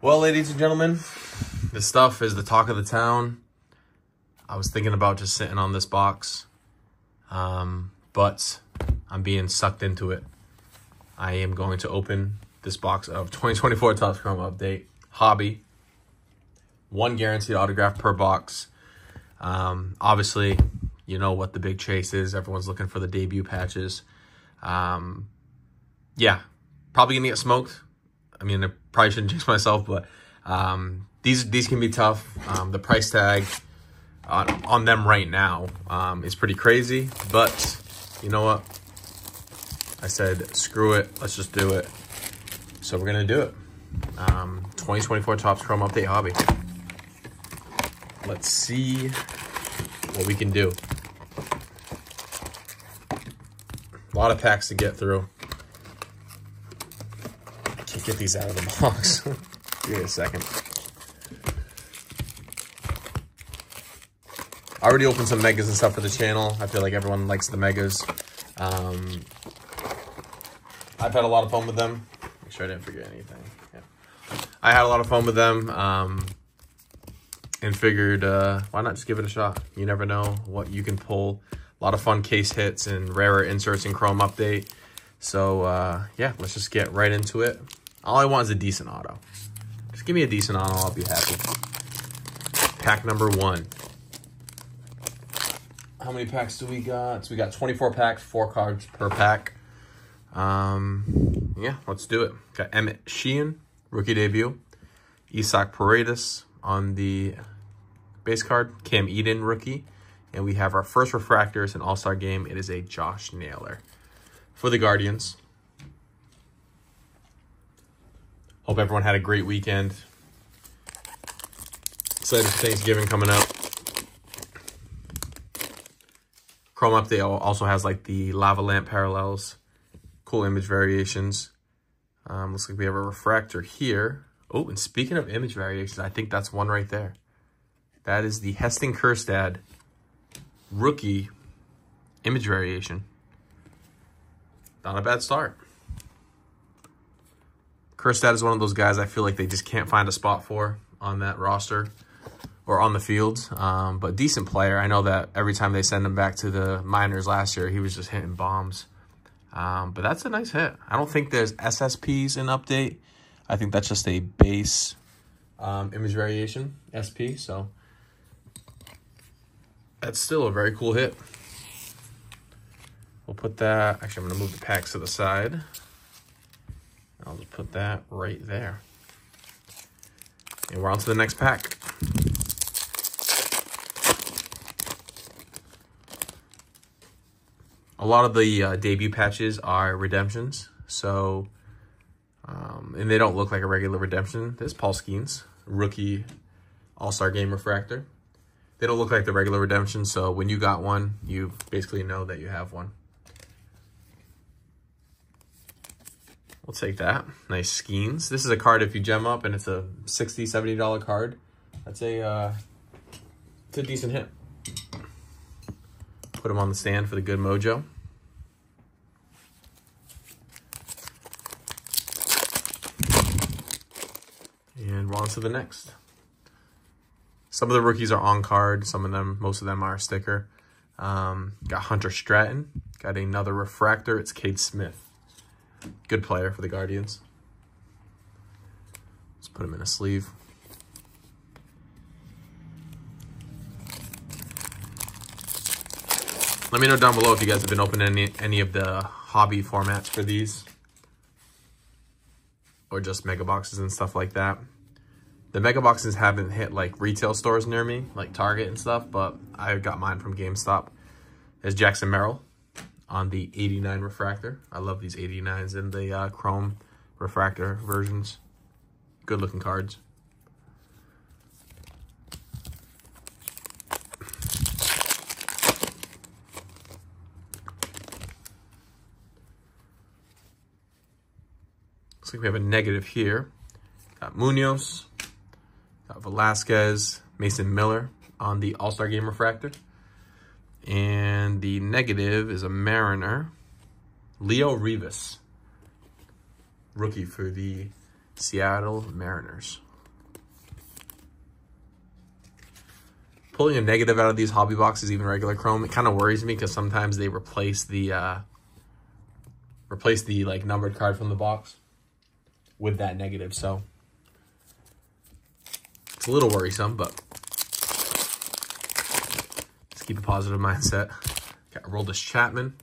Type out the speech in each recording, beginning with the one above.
Well, ladies and gentlemen, this stuff is the talk of the town. I was thinking about just sitting on this box, um, but I'm being sucked into it. I am going to open this box of 2024 Topps Chrome Update Hobby. One guaranteed autograph per box. Um, obviously, you know what the big chase is. Everyone's looking for the debut patches. Um, yeah, probably gonna get smoked. I mean, I probably shouldn't jinx myself, but um, these these can be tough. Um, the price tag on, on them right now um, is pretty crazy, but you know what? I said, screw it, let's just do it. So we're gonna do it. Um, 2024 Topps Chrome Update Hobby. Let's see what we can do. A lot of packs to get through. Get these out of the box. Give me a second. I already opened some megas and stuff for the channel. I feel like everyone likes the megas. Um, I've had a lot of fun with them. Make sure I didn't forget anything. Yeah. I had a lot of fun with them. Um, and figured, uh, why not just give it a shot? You never know what you can pull. A lot of fun case hits and rarer inserts and Chrome Update. So, uh, yeah, let's just get right into it. All I want is a decent auto. Just give me a decent auto, I'll be happy. Pack number one. How many packs do we got? So we got 24 packs, four cards per pack. Um, yeah, let's do it. Got Emmett Sheehan, rookie debut. Isaac Paredes on the base card. Cam Eden, rookie. And we have our first refractors in all-star game. It is a Josh Naylor. For the Guardians. Hope everyone had a great weekend. Excited for Thanksgiving coming up. Chrome Update also has like the lava lamp parallels, cool image variations. Um, looks like we have a refractor here. Oh, and speaking of image variations, I think that's one right there. That is the Heston Kjerstad rookie image variation. Not a bad start. Kjerstad is one of those guys I feel like they just can't find a spot for on that roster or on the field. Um, but decent player. I know that every time they send him back to the minors last year, he was just hitting bombs. Um, but that's a nice hit. I don't think there's SSPs in update. I think that's just a base um, image variation, SP. So that's still a very cool hit. We'll put that, actually I'm gonna move the packs to the side. I'll just put that right there. And we're on to the next pack. A lot of the uh, debut patches are redemptions. So, um, and they don't look like a regular redemption. This Paul Skenes, rookie all-star game refractor. They don't look like the regular redemption. So when you got one, you basically know that you have one. We'll take that. Nice Skenes. This is a card if you gem up and it's a $60, $70 card. That's a, uh, it's a decent hit. Put them on the stand for the good mojo. And we're on to the next. Some of the rookies are on card. Some of them, most of them are sticker. Um, got Hunter Stratton. Got another refractor. It's Cade Smith. Good player for the Guardians. Let's put him in a sleeve. Let me know down below if you guys have been opening any, any of the hobby formats for these. Or just mega boxes and stuff like that. The mega boxes haven't hit like retail stores near me, like Target and stuff, but I got mine from GameStop. There's Jackson Merrill on the 89 refractor. I love these 89s in the uh, chrome refractor versions. Good looking cards. Looks like we have a negative here. Got Munoz, got Velasquez, Mason Miller on the All-Star Game Refractor. And the negative is a Mariner, Leo Rivas, rookie for the Seattle Mariners. Pulling a negative out of these hobby boxes, even regular chrome, it kind of worries me because sometimes they replace the uh, replace the like numbered card from the box with that negative. So it's a little worrisome, but keep a positive mindset. Got Aroldis Chapman.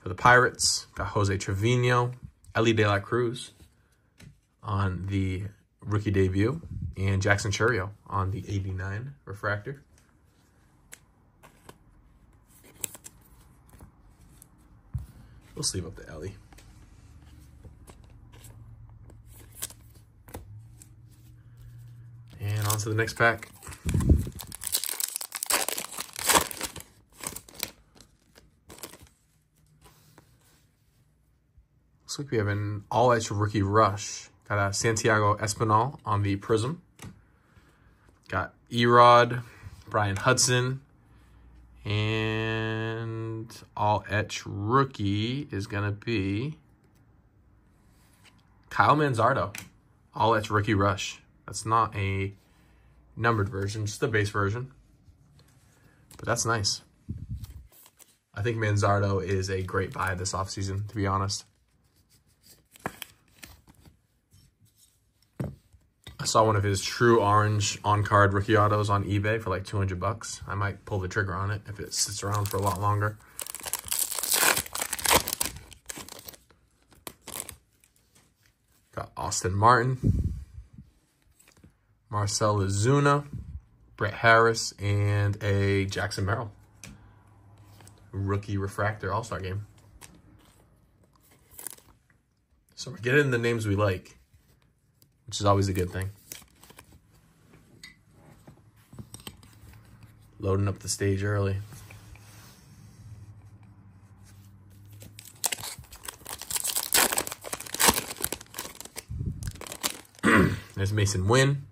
For the Pirates, got Jose Trevino, Elly De La Cruz on the rookie debut, and Jackson Chourio on the 89 refractor. We'll sleeve up the Elly. And on to the next pack. Looks like we have an all-etch rookie rush. Got a Santiago Espinal on the Prism. Got Erod, Bryan Hudson, and all etch rookie is going to be Kyle Manzardo. All etch rookie rush. That's not a numbered version, just the base version. But that's nice. I think Manzardo is a great buy this offseason, to be honest. Saw one of his true orange on-card rookie autos on eBay for like 200 bucks. I might pull the trigger on it if it sits around for a lot longer. Got Austin Martin, Marcell Ozuna, Brett Harris, and a Jackson Merrill. Rookie refractor all-star game. So we're getting the names we like which is always a good thing. Loading up the stage early. There's Masyn Winn.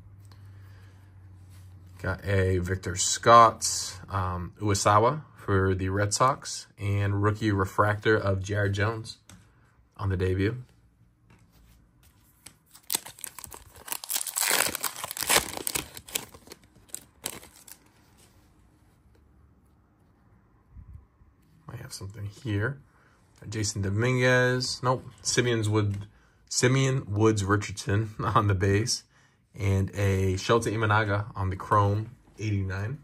Got a Victor Scott, um, Uwasawa for the Red Sox, and rookie refractor of Jared Jones on the debut. Something here. Jasson Dominguez. Nope. Simeon's Wood, Simeon Woods Richardson on the base. And a Shota Imanaga on the Chrome 89.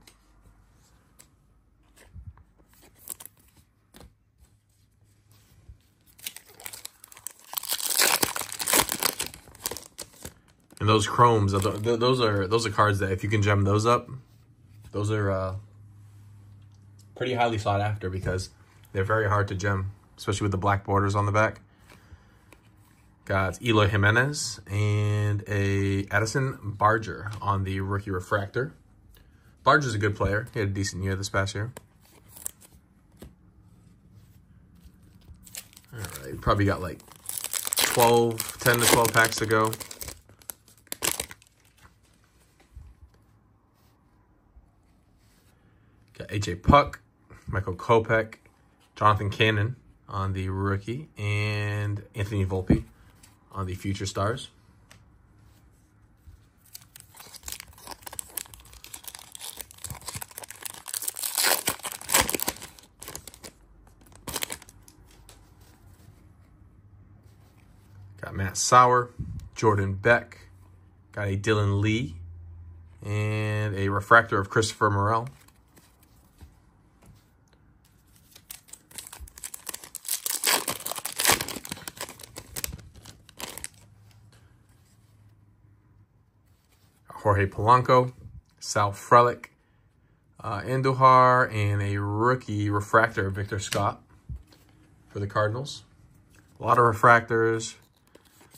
And those chromes, those are those are cards that if you can gem those up, those are uh, pretty highly sought after because they're very hard to gem, especially with the black borders on the back. Got Eloy Jimenez and a Addison Barger on the rookie refractor. Barger's a good player. He had a decent year this past year. All right, probably got like 12, 10 to 12 packs to go. Got AJ Puk, Michael Kopech, Jonathan Cannon on the rookie, and Anthony Volpe on the future stars. Got Matt Sauer, Jordan Beck, got a Dylan Lee, and a refractor of Christopher Morel. Jorge Polanco, Sal Frelick, uh, Andujar, and a rookie refractor, Victor Scott, for the Cardinals. A lot of refractors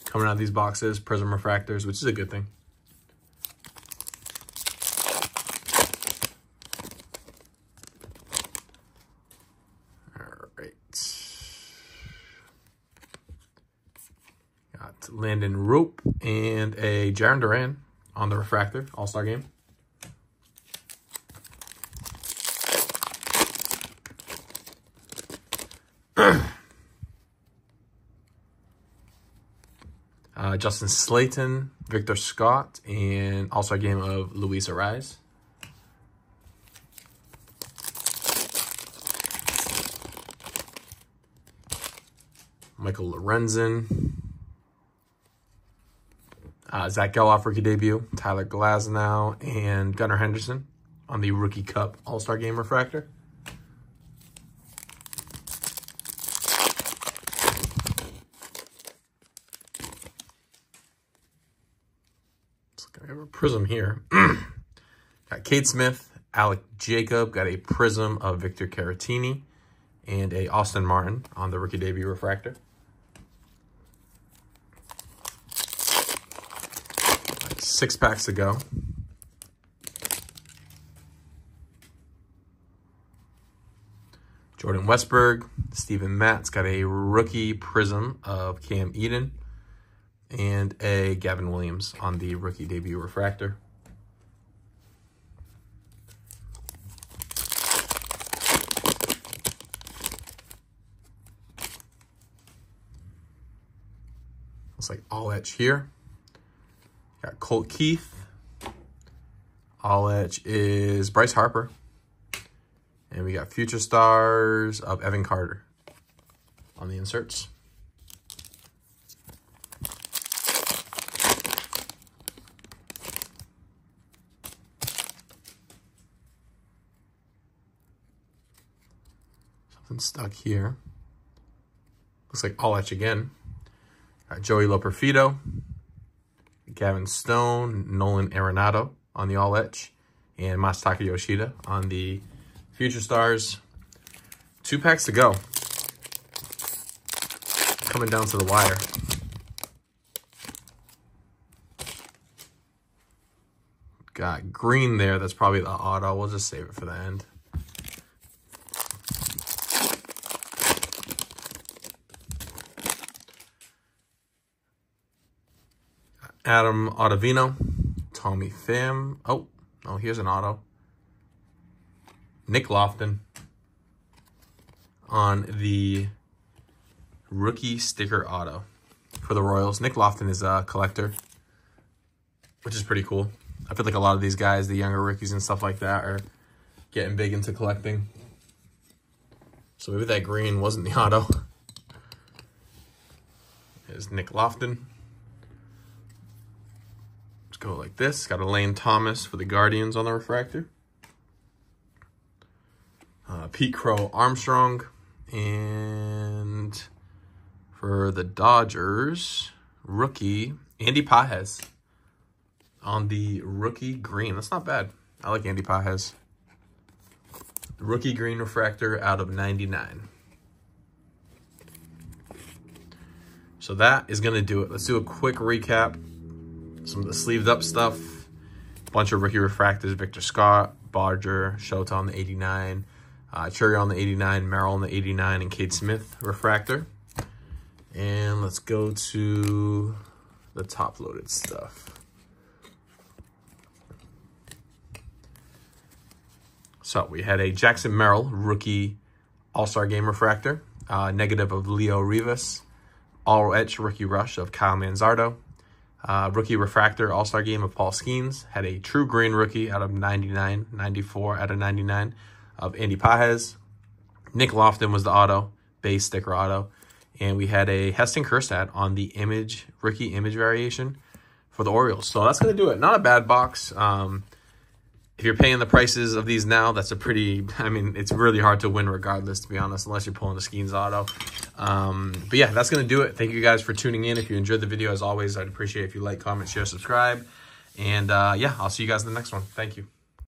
coming out of these boxes, prism refractors, which is a good thing. All right. Got Landen Roupp and a Jarren Duran on the refractor, All-Star game. uh, Justin Slaten, Victor Scott, and also a game of Luis Arraez. Michael Lorenzen. Uh, Zack Gelof rookie debut. Tyler Glasnow and Gunnar Henderson on the Rookie Cup All-Star Game Refractor. I have a prism here. got Cade Smith, Alec Jacob, got a prism of Victor Caratini, and a Austin Martin on the rookie debut refractor. Six packs to go. Jordan Westburg, Steven Matz got a rookie prism of Cam Eden and a Gavin Williams on the rookie debut refractor. Looks like all etch here. Got Colt Keith. All is Bryce Harper. And we got Future Stars of Evan Carter on the inserts. Something stuck here. Looks like all again. Got Joey Loperfido. Gavin Stone, Nolan Arenado on the All Etch, and Masataka Yoshida on the Future Stars. Two packs to go. Coming down to the wire. Got green there. That's probably the auto. We'll just save it for the end. Adam Ottavino, Tommy Pham. Oh, oh, here's an auto. Nick Loftin on the rookie sticker auto for the Royals. Nick Loftin is a collector, which is pretty cool. I feel like a lot of these guys, the younger rookies and stuff like that, are getting big into collecting. So maybe that green wasn't the auto. Is Nick Loftin go like this. Got a Lane Thomas for the Guardians on the refractor. Uh, Pete Crow Armstrong. And for the Dodgers, rookie Andy Pages on the rookie green. That's not bad. I like Andy Pages. Rookie green refractor out of 99. So that is going to do it. Let's do a quick recap some of the sleeved up stuff. Bunch of rookie refractors, Victor Scott, Barger, Shota on the 89, uh, Cherry on the 89, Merrill on the 89, and Cade Smith refractor. And let's go to the top loaded stuff. So we had a Jackson Merrill rookie All-Star Game refractor, uh, negative of Leo Rivas, all etch rookie rush of Kyle Manzardo, uh, rookie refractor all-star game of Paul Skenes. Had a true green rookie out of 99, 94 out of 99 of Andy Pages. Nick Loftin was the auto, base sticker auto. And we had a Heston Kjerstad on the image, rookie image variation for the Orioles. So that's going to do it. Not a bad box. Um, if you're paying the prices of these now, that's a pretty, I mean, it's really hard to win regardless, to be honest, unless you're pulling the Skenes auto. Um, but yeah, that's going to do it. Thank you guys for tuning in. If you enjoyed the video, as always, I'd appreciate if you like, comment, share, subscribe. And uh, yeah, I'll see you guys in the next one. Thank you.